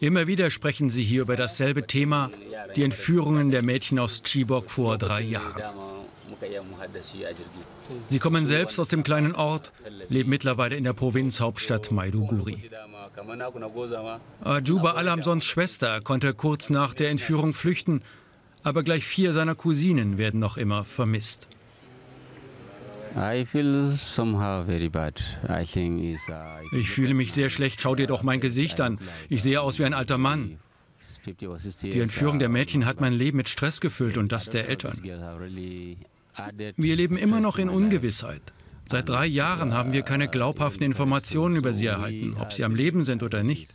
Immer wieder sprechen sie hier über dasselbe Thema, die Entführungen der Mädchen aus Chibok vor drei Jahren. Sie kommen selbst aus dem kleinen Ort, leben mittlerweile in der Provinzhauptstadt Maiduguri. Ajuba Alamsons Schwester konnte kurz nach der Entführung flüchten, aber gleich vier seiner Cousinen werden noch immer vermisst. Uh, Ich fühle mich sehr schlecht. Schau dir doch mein Gesicht an. Ich sehe aus wie ein alter Mann. Die Entführung der Mädchen hat mein Leben mit Stress gefüllt und das der Eltern. Wir leben immer noch in Ungewissheit. Seit drei Jahren haben wir keine glaubhaften Informationen über sie erhalten, ob sie am Leben sind oder nicht.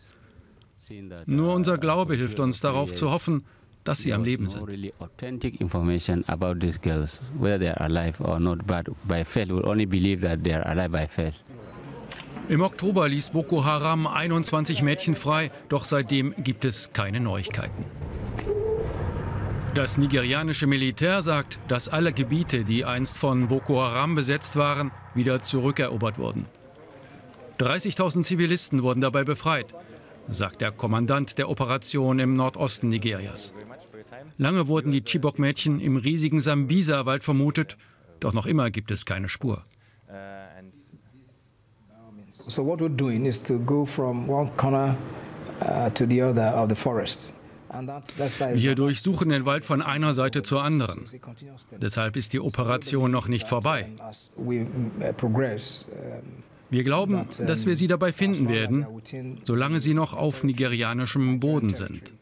Nur unser Glaube hilft uns darauf zu hoffen, dass sie am Leben sind. Im Oktober ließ Boko Haram 21 Mädchen frei, doch seitdem gibt es keine Neuigkeiten. Das nigerianische Militär sagt, dass alle Gebiete, die einst von Boko Haram besetzt waren, wieder zurückerobert wurden. 30.000 Zivilisten wurden dabei befreit, sagt der Kommandant der Operation im Nordosten Nigerias. Lange wurden die Chibok-Mädchen im riesigen Sambisa-Wald vermutet, doch noch immer gibt es keine Spur. So what we're doing is to go from one corner uh, to the other of the forest. Wir durchsuchen den Wald von einer Seite zur anderen. Deshalb ist die Operation noch nicht vorbei. Wir glauben, dass wir sie dabei finden werden, solange sie noch auf nigerianischem Boden sind.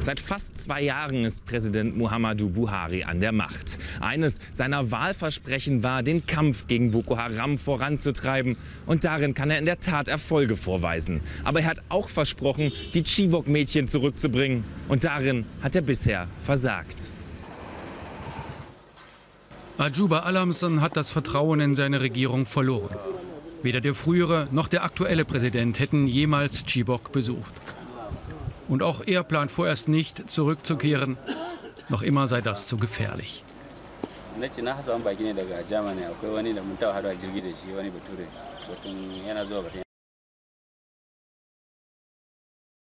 Seit fast zwei Jahren ist Präsident Muhammadu Buhari an der Macht. Eines seiner Wahlversprechen war, den Kampf gegen Boko Haram voranzutreiben. Und darin kann er in der Tat Erfolge vorweisen. Aber er hat auch versprochen, die Chibok-Mädchen zurückzubringen. Und darin hat er bisher versagt. Ajuba Alamson hat das Vertrauen in seine Regierung verloren. Weder der frühere noch der aktuelle Präsident hätten jemals Chibok besucht. Und auch er plant vorerst nicht, zurückzukehren. Noch immer sei das zu gefährlich.